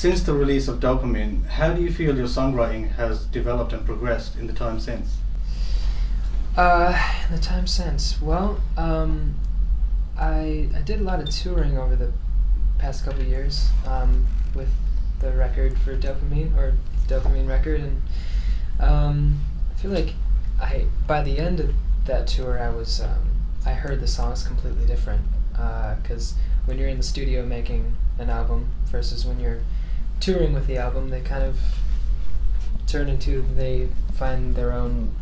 Since the release of Dopamine, how do you feel your songwriting has developed and progressed in the time since? Uh, in the time since, well, um, I I did a lot of touring over the past couple years um, with the record for Dopamine or Dopamine record, and um, I feel like I by the end of that tour, I was um, I heard the songs completely different because uh, when you're in the studio making an album versus when you're touring with the album, they kind of turn into they find their own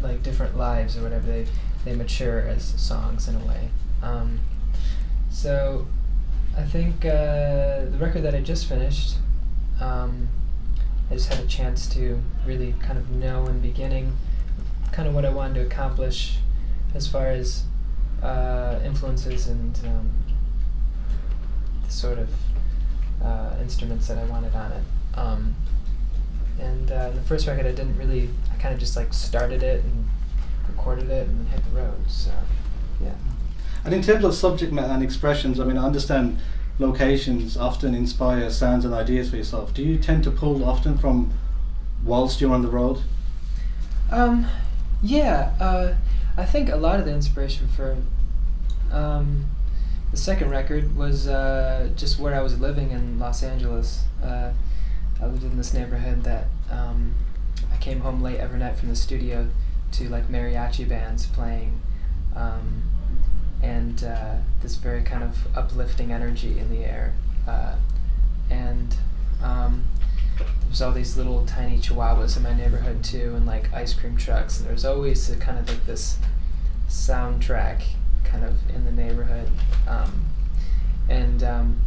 like different lives or whatever they they mature as songs in a way. Um, so I think uh, the record that I just finished, um, I just had a chance to really kind of know in the beginning kind of what I wanted to accomplish as far as uh, influences and um, the sort of uh, instruments that I wanted on it. Um, and uh, the first record, I didn't really. I kind of just like started it and recorded it and then hit the road. So, yeah. And in terms of subject matter and expressions, I mean, I understand locations often inspire sounds and ideas for yourself. Do you tend to pull often from whilst you're on the road? Um, yeah, uh, I think a lot of the inspiration for um, the second record was uh, just where I was living in Los Angeles. Uh, I lived in this neighborhood that um, I came home late every night from the studio to like mariachi bands playing, um, and uh, this very kind of uplifting energy in the air, uh, and um, there's all these little tiny chihuahuas in my neighborhood too, and like ice cream trucks, and there's always a, kind of like this soundtrack kind of in the neighborhood, um, and um,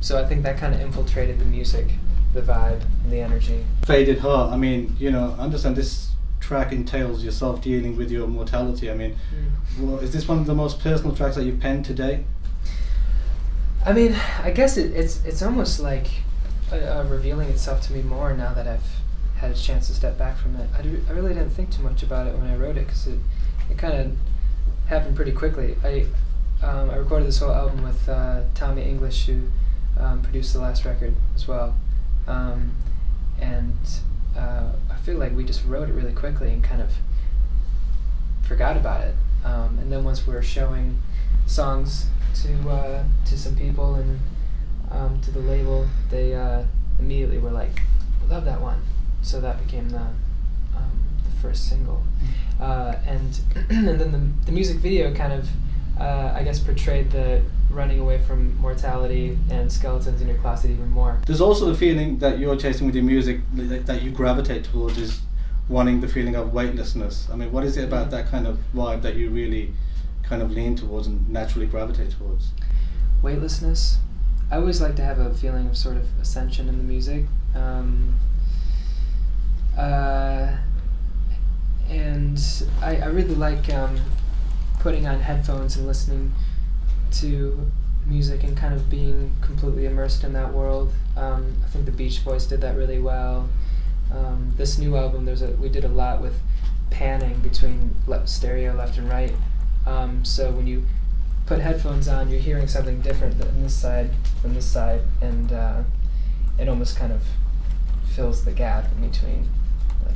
so I think that kind of infiltrated the music the vibe and the energy. Faded Heart, I mean, you know, understand this track entails yourself dealing with your mortality. I mean, mm. well, is this one of the most personal tracks that you've penned today? I mean, I guess it, it's it's almost like uh, uh, revealing itself to me more now that I've had a chance to step back from it. I, do, I really didn't think too much about it when I wrote it because it, it kind of happened pretty quickly. I um, I recorded this whole album with uh, Tommy English, who um, produced the last record as well. Um, and uh, I feel like we just wrote it really quickly and kind of forgot about it. Um, and then once we were showing songs to uh, to some people and um, to the label, they uh, immediately were like, "Love that one." So that became the um, the first single, mm-hmm. uh, and and then the the music video kind of uh, I guess portrayed the running away from mortality and skeletons in your closet even more. There's also the feeling that you're chasing with your music that you gravitate towards is wanting the feeling of weightlessness. I mean, what is it about that kind of vibe that you really kind of lean towards and naturally gravitate towards? Weightlessness. I always like to have a feeling of sort of ascension in the music. Um, uh, and I, I really like um, putting on headphones and listening to music and kind of being completely immersed in that world. Um, I think the Beach Boys did that really well. Um, this new album, there's a we did a lot with panning between le- stereo left and right. Um, so when you put headphones on, you're hearing something different than this side from this side, and uh, it almost kind of fills the gap in between.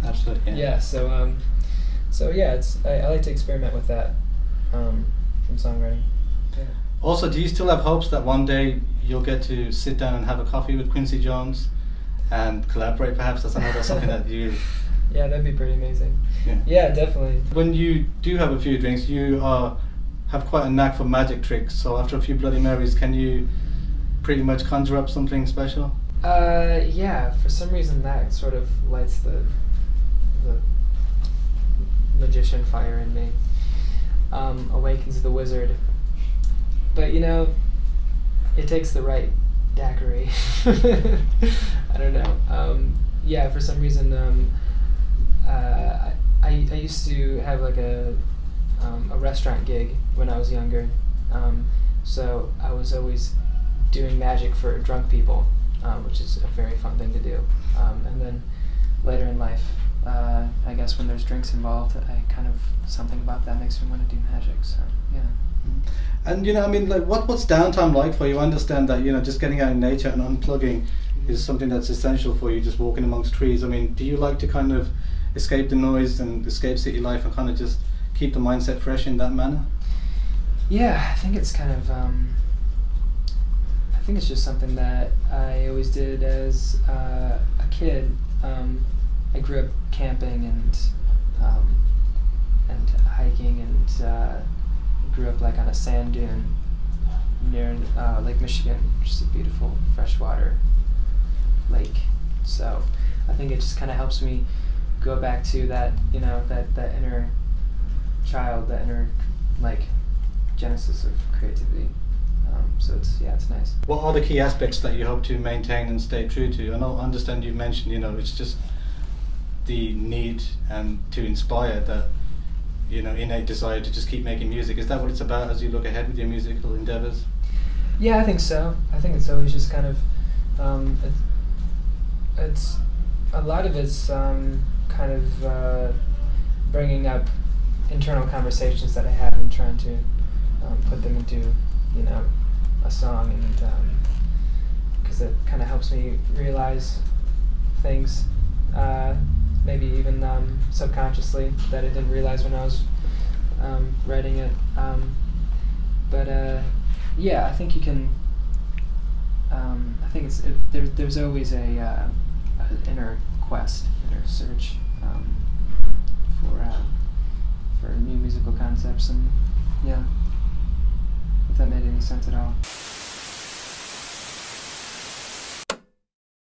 Absolutely. Yeah. yeah so um, so yeah, it's I, I like to experiment with that um, from songwriting. Yeah. Also, do you still have hopes that one day you'll get to sit down and have a coffee with Quincy Jones and collaborate? Perhaps that's another something that you. Yeah, that'd be pretty amazing. Yeah. yeah, definitely. When you do have a few drinks, you are have quite a knack for magic tricks. So after a few Bloody Marys, can you pretty much conjure up something special? Uh, yeah. For some reason, that sort of lights the the magician fire in me um, awakens the wizard. But you know, it takes the right daiquiri. I don't know. Um, yeah, for some reason, um, uh, I, I used to have like a um, a restaurant gig when I was younger. Um, so I was always doing magic for drunk people, um, which is a very fun thing to do. Um, and then later in life, uh, I guess when there's drinks involved, I kind of something about that makes me want to do magic. So yeah. Mm-hmm. And you know, I mean, like, what what's downtime like for you? I understand that you know, just getting out in nature and unplugging is something that's essential for you just walking amongst trees. I mean, do you like to kind of escape the noise and escape city life and kind of just keep the mindset fresh in that manner? Yeah, I think it's kind of. Um, I think it's just something that I always did as uh, a kid. Um, I grew up camping and um, and hiking, and uh, grew up like on a sand dune near uh, Lake Michigan, which is a beautiful freshwater lake. So I think it just kind of helps me go back to that, you know, that that inner child, that inner like genesis of creativity. Um, so it's yeah, it's nice. What are the key aspects that you hope to maintain and stay true to? And I understand you mentioned, you know, it's just the need and to inspire that, you know, innate desire to just keep making music. Is that what it's about as you look ahead with your musical endeavors? Yeah, I think so. I think it's always just kind of, um, it, it's a lot of it's um, kind of uh, bringing up internal conversations that I have and trying to um, put them into, you know, a song, and because it kind of helps me realize things, uh, maybe even um, subconsciously that I didn't realize when I was um, writing it. Um, but uh, yeah, I think you can. Um, I think it's it, there, there's always a, uh, inner quest, inner search um, for uh, for new musical concepts, and yeah, if that made any sense at all.